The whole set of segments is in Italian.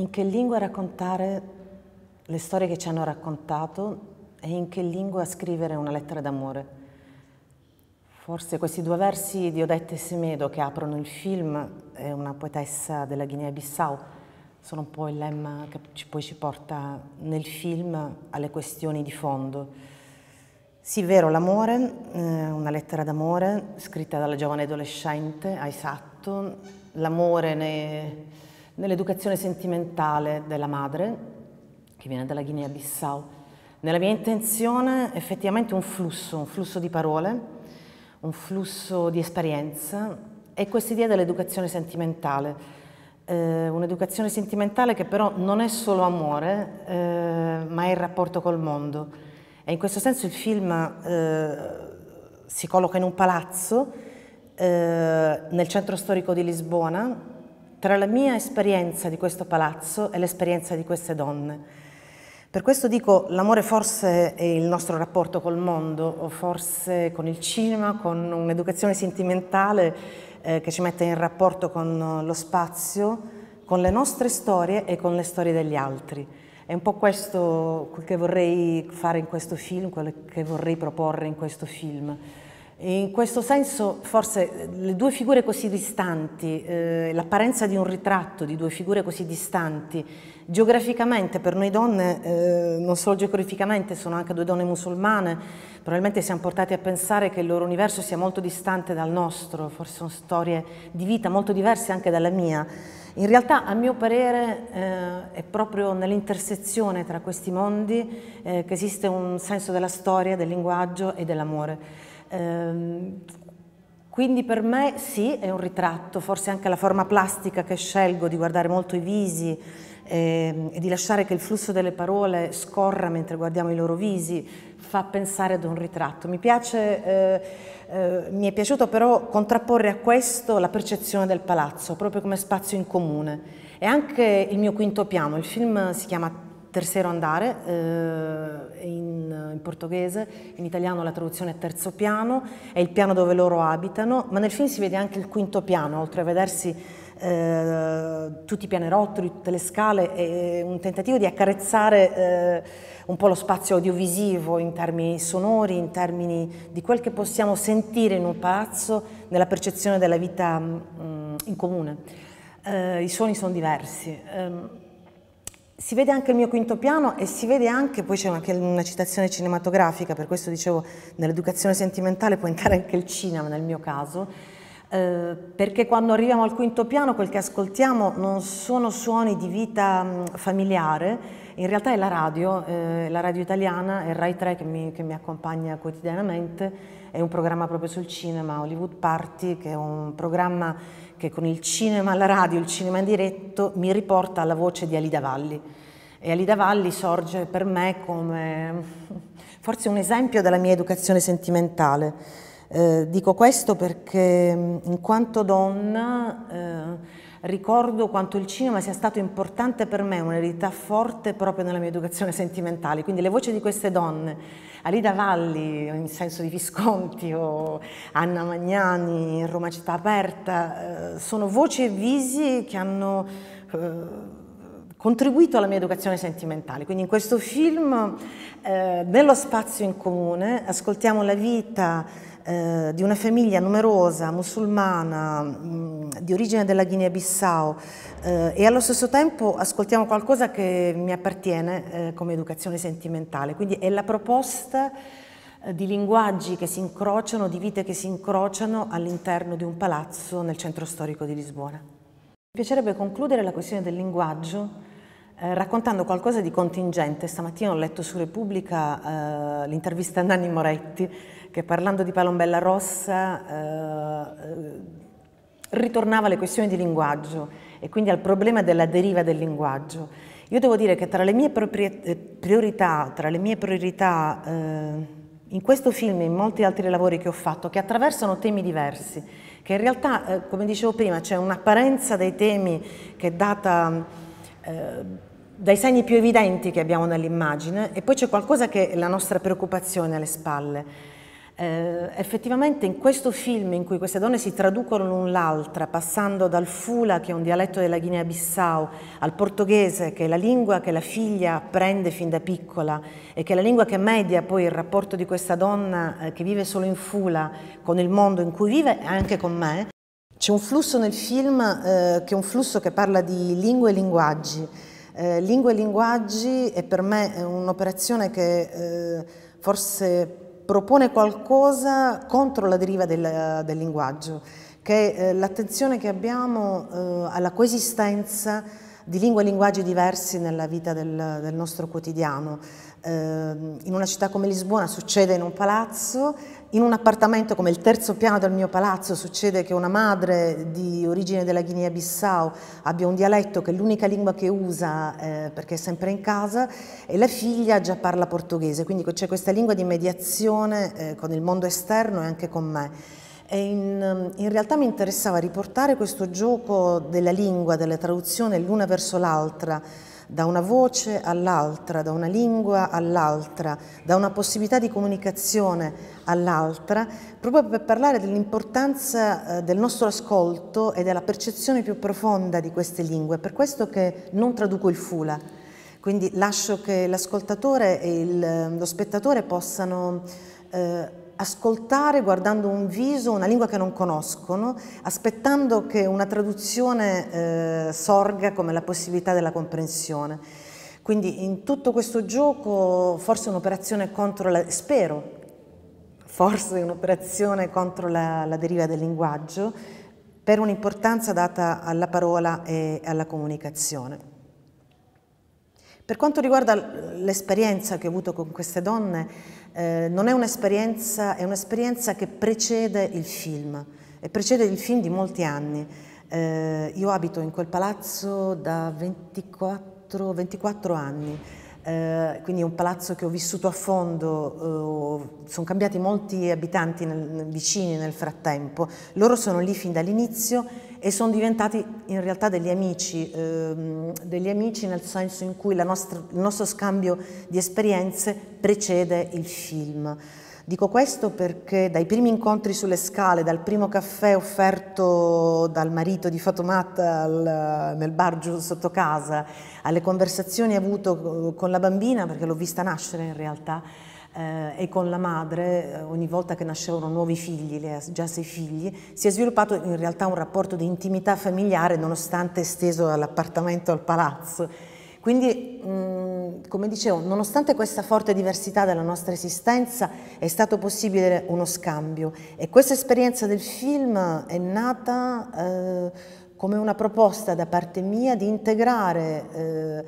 in che lingua raccontare le storie che ci hanno raccontato e in che lingua scrivere una lettera d'amore. Forse questi due versi di Odette Semedo che aprono il film, è una poetessa della Guinea-Bissau, sono un po' il lemma che poi ci porta nel film alle questioni di fondo. Sì, vero, l'amore, eh, una lettera d'amore scritta dalla giovane adolescente Aisatto, l'amore ne, nell'educazione sentimentale della madre, che viene dalla Guinea-Bissau. Nella mia intenzione effettivamente un flusso, un flusso di parole, un flusso di esperienza e questa idea dell'educazione sentimentale. Eh, un'educazione sentimentale che però non è solo amore, eh, ma è il rapporto col mondo. E in questo senso il film eh, si colloca in un palazzo eh, nel centro storico di Lisbona, tra la mia esperienza di questo palazzo e l'esperienza di queste donne. Per questo dico, l'amore forse è il nostro rapporto col mondo, o forse con il cinema, con un'educazione sentimentale eh, che ci mette in rapporto con lo spazio, con le nostre storie e con le storie degli altri. È un po' questo che vorrei fare in questo film, quello che vorrei proporre in questo film. In questo senso forse le due figure così distanti, eh, l'apparenza di un ritratto di due figure così distanti, geograficamente per noi donne, eh, non solo geograficamente, sono anche due donne musulmane, probabilmente siamo portati a pensare che il loro universo sia molto distante dal nostro, forse sono storie di vita molto diverse anche dalla mia. In realtà, a mio parere, eh, è proprio nell'intersezione tra questi mondi eh, che esiste un senso della storia, del linguaggio e dell'amore. Ehm, quindi per me sì, è un ritratto, forse anche la forma plastica che scelgo di guardare molto i visi eh, e di lasciare che il flusso delle parole scorra mentre guardiamo i loro visi fa pensare ad un ritratto. Mi, piace, eh, eh, mi è piaciuto però contrapporre a questo la percezione del palazzo, proprio come spazio in comune. E anche il mio quinto piano, il film si chiama Tercero andare, eh, in, in, portoghese, in italiano la traduzione è terzo piano, è il piano dove loro abitano, ma nel film si vede anche il quinto piano, oltre a vedersi eh, tutti i pianerottoli, tutte le scale, è un tentativo di accarezzare eh, un po' lo spazio audiovisivo in termini sonori, in termini di quel che possiamo sentire in un palazzo nella percezione della vita mh, mm, in comune. Eh, I suoni sono diversi. Si vede anche il mio quinto piano e si vede anche, poi c'è anche una citazione cinematografica, per questo dicevo nell'educazione sentimentale può entrare anche il cinema nel mio caso, eh, perché quando arriviamo al quinto piano quel che ascoltiamo non sono suoni di vita mh, familiare, in realtà è la radio, eh, la radio italiana, è Rai 3 che mi, che mi accompagna quotidianamente, è un programma proprio sul cinema, Hollywood Party, che è un programma che con il cinema alla radio, il cinema in diretto, mi riporta alla voce di Alida Valli. E Alida Valli sorge per me come forse un esempio della mia educazione sentimentale. Eh, dico questo perché in quanto donna eh, ricordo quanto il cinema sia stato importante per me, un'eredità forte proprio nella mia educazione sentimentale, quindi le voci di queste donne, Alida Valli in senso di Visconti o Anna Magnani in Roma città aperta, eh, sono voci e visi che hanno eh, contribuito alla mia educazione sentimentale. Quindi in questo film, eh, nello spazio in comune, ascoltiamo la vita eh, di una famiglia numerosa, musulmana, di origine della Guinea-Bissau eh, e allo stesso tempo ascoltiamo qualcosa che mi appartiene eh, come educazione sentimentale. Quindi è la proposta di linguaggi che si incrociano, di vite che si incrociano all'interno di un palazzo nel centro storico di Lisbona. Mi piacerebbe concludere la questione del linguaggio eh, raccontando qualcosa di contingente. Stamattina ho letto su Repubblica eh, l'intervista a Nanni Moretti che parlando di Palombella Rossa eh, ritornava alle questioni di linguaggio e quindi al problema della deriva del linguaggio. Io devo dire che tra le mie eh, priorità, tra le mie priorità eh, in questo film e in molti altri lavori che ho fatto, che attraversano temi diversi, che in realtà, eh, come dicevo prima, c'è un'apparenza dei temi che è data eh, dai segni più evidenti che abbiamo nell'immagine e poi c'è qualcosa che è la nostra preoccupazione alle spalle. Eh, effettivamente in questo film in cui queste donne si traducono l'un l'altra, passando dal Fula, che è un dialetto della Guinea-Bissau, al portoghese, che è la lingua che la figlia apprende fin da piccola e che è la lingua che media poi il rapporto di questa donna eh, che vive solo in Fula con il mondo in cui vive e anche con me, c'è un flusso nel film eh, che è un flusso che parla di lingue e linguaggi. Eh, lingue e linguaggi è per me un'operazione che eh, forse propone qualcosa contro la deriva del, del linguaggio, che è eh, l'attenzione che abbiamo eh, alla coesistenza di lingue e linguaggi diversi nella vita del, del nostro quotidiano. Eh, in una città come Lisbona succede in un palazzo, in un appartamento come il terzo piano del mio palazzo succede che una madre di origine della Guinea-Bissau abbia un dialetto che è l'unica lingua che usa eh, perché è sempre in casa e la figlia già parla portoghese, quindi c'è questa lingua di mediazione eh, con il mondo esterno e anche con me. In, in, realtà mi interessava riportare questo gioco della lingua, della traduzione l'una verso l'altra, da una voce all'altra, da una lingua all'altra, da una possibilità di comunicazione all'altra, proprio per parlare dell'importanza eh, del nostro ascolto e della percezione più profonda di queste lingue. Per questo che non traduco il fula, quindi lascio che l'ascoltatore e il, lo spettatore possano eh, ascoltare guardando un viso, una lingua che non conoscono, aspettando che una traduzione eh, sorga come la possibilità della comprensione. Quindi in tutto questo gioco forse un'operazione contro la, spero, forse un'operazione contro la, la deriva del linguaggio per un'importanza data alla parola e alla comunicazione. Per quanto riguarda l'esperienza che ho avuto con queste donne, eh, non è un'esperienza, è un'esperienza che precede il film, e precede il film di molti anni. Eh, io abito in quel palazzo da 24, 24 anni, eh, quindi è un palazzo che ho vissuto a fondo, eh, sono cambiati molti abitanti nel, vicini nel frattempo, loro sono lì fin dall'inizio e sono diventati in realtà degli amici, ehm, degli amici nel senso in cui nostra, il nostro scambio di esperienze precede il film. Dico questo perché dai primi incontri sulle scale, dal primo caffè offerto dal marito di Fatoumata al, nel bar giù sotto casa, alle conversazioni avute con la bambina, perché l'ho vista nascere in realtà, eh, e con la madre, eh, ogni volta che nascevano nuovi figli, lei ha già sei figli, si è sviluppato in realtà un rapporto di intimità familiare nonostante esteso dall'appartamento al palazzo. Quindi, mh, come dicevo, nonostante questa forte diversità della nostra esistenza, è stato possibile uno scambio e questa esperienza del film è nata eh, come una proposta da parte mia di integrare eh,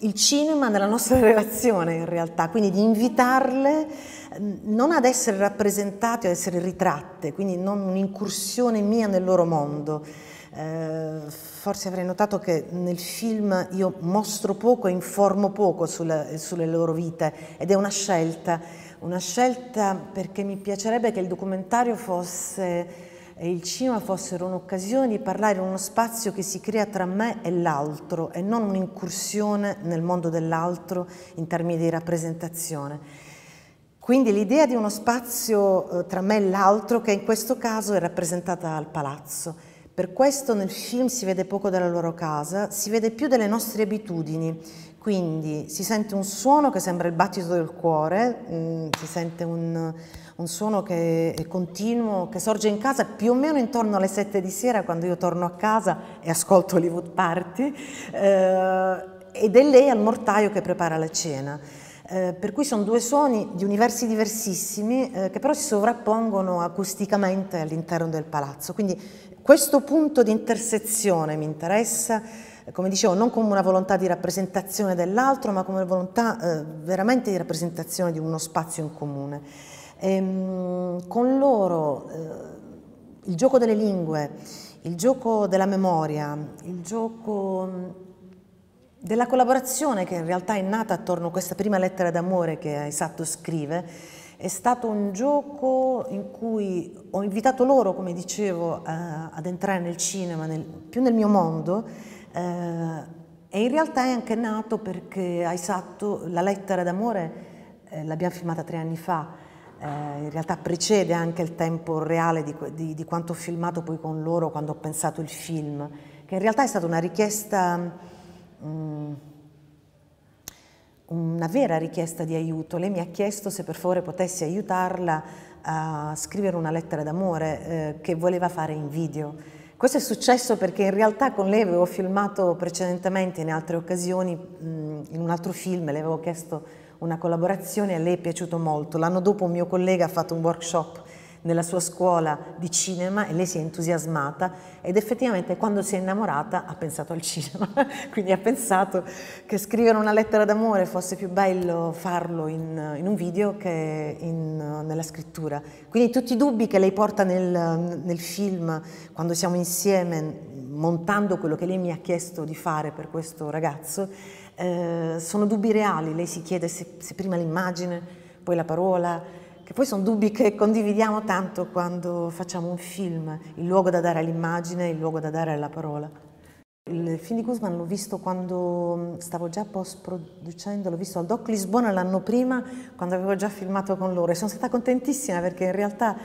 il cinema nella nostra relazione in realtà, quindi di invitarle ehm, non ad essere rappresentate o ad essere ritratte, quindi non un'incursione mia nel loro mondo. Eh, forse avrei notato che nel film io mostro poco e informo poco sulle, sulle loro vite ed è una scelta, una scelta perché mi piacerebbe che il documentario fosse e il cinema fossero un'occasione di parlare in uno spazio che si crea tra me e l'altro e non un'incursione nel mondo dell'altro in termini di rappresentazione. Quindi l'idea di uno spazio eh, tra me e l'altro che in questo caso è rappresentata al palazzo. Per questo nel film si vede poco della loro casa, si vede più delle nostre abitudini, quindi si sente un suono che sembra il battito del cuore, mm, si sente un, un suono che è continuo, che sorge in casa più o meno intorno alle sette di sera quando io torno a casa e ascolto Hollywood Party eh, ed è lei al mortaio che prepara la cena. Eh, per cui sono due suoni di universi diversissimi eh, che però si sovrappongono acusticamente all'interno del palazzo. Quindi questo punto di intersezione mi interessa, come dicevo, non come una volontà di rappresentazione dell'altro, ma come volontà eh, veramente di rappresentazione di uno spazio in comune. Ehm, con loro eh, il gioco delle lingue, il gioco della memoria, il gioco mm, della collaborazione che in realtà è nata attorno a questa prima lettera d'amore che Esatto scrive, è stato un gioco in cui ho invitato loro, come dicevo, eh, ad entrare nel cinema, nel, più nel mio mondo, eh, e in realtà è anche nato perché Esatto, la lettera d'amore, eh, l'abbiamo filmata tre anni fa, eh, in realtà precede anche il tempo reale di, di, di, quanto ho filmato poi con loro quando ho pensato il film, che in realtà è stata una richiesta, um, una vera richiesta di aiuto. Lei mi ha chiesto se per favore potessi aiutarla a scrivere una lettera d'amore eh, che voleva fare in video. Questo è successo perché in realtà con lei avevo filmato precedentemente in altre occasioni, mh, in un altro film, le avevo chiesto una collaborazione a lei è piaciuto molto. L'anno dopo un mio collega ha fatto un workshop nella sua scuola di cinema e lei si è entusiasmata ed effettivamente quando si è innamorata ha pensato al cinema, quindi ha pensato che scrivere una lettera d'amore fosse più bello farlo in, in un video che in, nella scrittura. Quindi tutti i dubbi che lei porta nel, nel film quando siamo insieme montando quello che lei mi ha chiesto di fare per questo ragazzo eh, sono dubbi reali, lei si chiede se, se prima l'immagine, poi la parola, che poi sono dubbi che condividiamo tanto quando facciamo un film, il luogo da dare all'immagine, il luogo da dare alla parola. Il film di Guzman l'ho visto quando stavo già post-producendo, l'ho visto al Doc Lisbona l'anno prima, quando avevo già filmato con loro e sono stata contentissima perché in realtà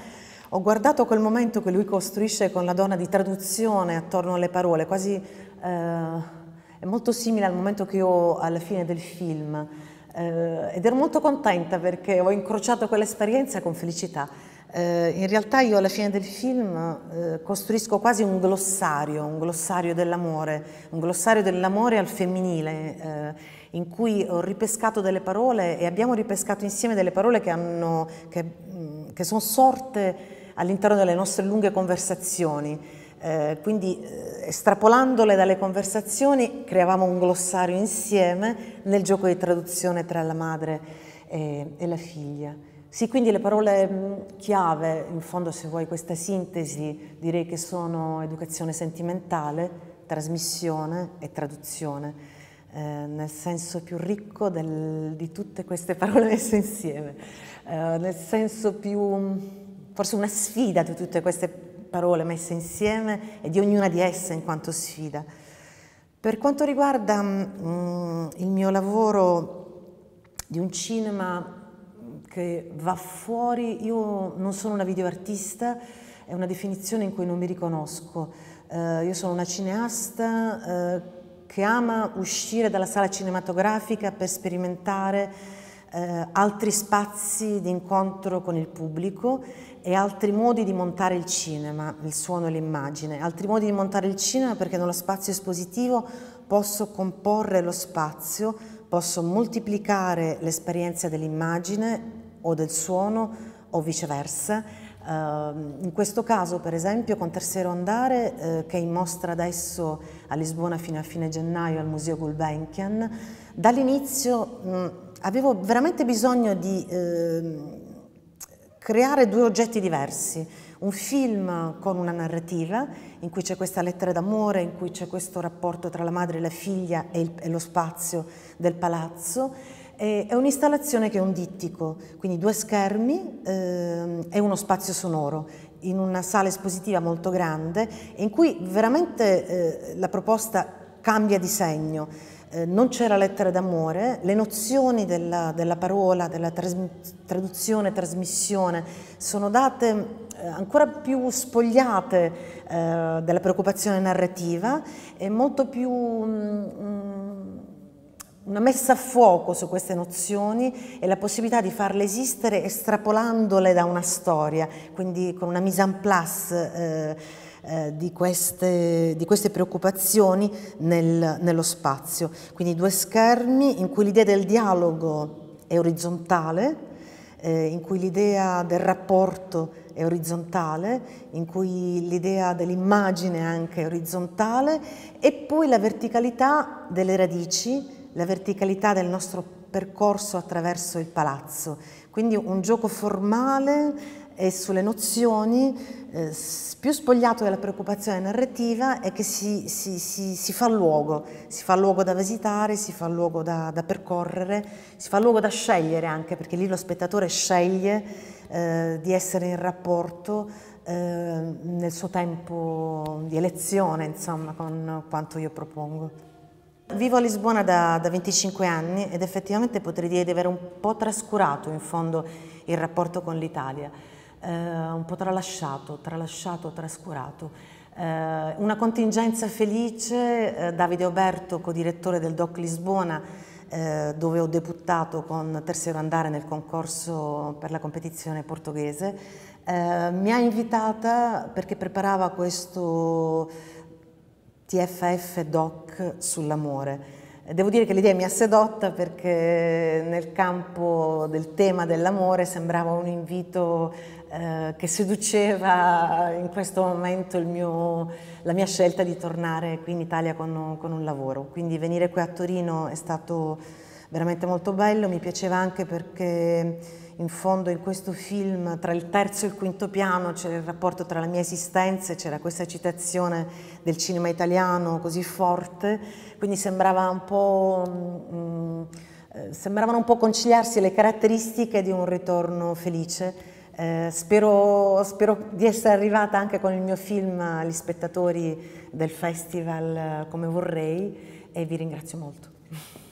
ho guardato quel momento che lui costruisce con la donna di traduzione attorno alle parole, quasi... Eh, è molto simile al momento che ho alla fine del film eh, ed ero molto contenta perché ho incrociato quell'esperienza con felicità. Eh, in realtà io alla fine del film eh, costruisco quasi un glossario, un glossario dell'amore, un glossario dell'amore al femminile, eh, in cui ho ripescato delle parole e abbiamo ripescato insieme delle parole che, hanno, che, mm, che sono sorte all'interno delle nostre lunghe conversazioni. Eh, quindi eh, estrapolandole dalle conversazioni creavamo un glossario insieme nel gioco di traduzione tra la madre e, e la figlia. Sì, quindi le parole mm, chiave, in fondo se vuoi questa sintesi, direi che sono educazione sentimentale, trasmissione e traduzione, eh, nel senso più ricco del, di tutte queste parole messe insieme, eh, nel senso più, forse una sfida di tutte queste parole messe insieme e di ognuna di esse in quanto sfida. Per quanto riguarda mm, il mio lavoro di un cinema che va fuori, io non sono una videoartista, è una definizione in cui non mi riconosco. Eh, io sono una cineasta eh, che ama uscire dalla sala cinematografica per sperimentare eh, altri spazi di incontro con il pubblico e altri modi di montare il cinema, il suono e l'immagine, altri modi di montare il cinema perché nello spazio espositivo posso comporre lo spazio, posso moltiplicare l'esperienza dell'immagine o del suono o viceversa. Uh, in questo caso, per esempio, con Terziero Andare, uh, che è in mostra adesso a Lisbona fino a fine gennaio al Museo Gulbenkian, dall'inizio avevo veramente bisogno di uh, creare due oggetti diversi, un film con una narrativa in cui c'è questa lettera d'amore, in cui c'è questo rapporto tra la madre e la figlia e, il, e lo spazio del palazzo, e, è un'installazione che è un dittico, quindi due schermi eh, e uno spazio sonoro in una sala espositiva molto grande in cui veramente eh, la proposta cambia di segno. Eh, non c'era lettera d'amore, le nozioni della, della parola, della tras traduzione, trasmissione sono date eh, ancora più spogliate eh, della preoccupazione narrativa e molto più mm, una messa a fuoco su queste nozioni e la possibilità di farle esistere estrapolandole da una storia, quindi con una mise en place eh, eh, di, queste, di, queste, preoccupazioni nel, nello spazio. Quindi due schermi in cui l'idea del dialogo è orizzontale, eh, in cui l'idea del rapporto è orizzontale, in cui l'idea dell'immagine anche è orizzontale e poi la verticalità delle radici, la verticalità del nostro percorso attraverso il palazzo. Quindi un gioco formale e sulle nozioni eh, più spogliato dalla preoccupazione narrativa è che si, si, si, si, fa luogo, si fa luogo da visitare, si fa luogo da, da, percorrere, si fa luogo da scegliere anche, perché lì lo spettatore sceglie eh, di essere in rapporto eh, nel suo tempo di elezione, insomma, con quanto io propongo. Vivo a Lisbona da, da 25 anni ed effettivamente potrei dire di aver un po' trascurato in fondo il rapporto con l'Italia, eh, un po' tralasciato, tralasciato, trascurato. Eh, una contingenza felice, eh, Davide Oberto, co-direttore del DOC Lisbona, eh, dove ho debuttato con Tercero Andare nel concorso per la competizione portoghese, eh, mi ha invitata perché preparava questo TFF DOC sull'amore. Devo dire che l'idea mi ha sedotta perché nel campo del tema dell'amore sembrava un invito eh, che seduceva in questo momento mio, la mia scelta di tornare qui in Italia con, con un lavoro. Quindi venire qui a Torino è stato veramente molto bello, mi piaceva anche perché in fondo in questo film tra il terzo e il quinto piano c'era il rapporto tra la mia esistenza e c'era questa citazione del cinema italiano così forte, quindi sembrava un po', mm, eh, sembravano un po' conciliarsi le caratteristiche di un ritorno felice. Eh, spero, spero, di essere arrivata anche con il mio film agli spettatori del festival come vorrei e vi ringrazio molto.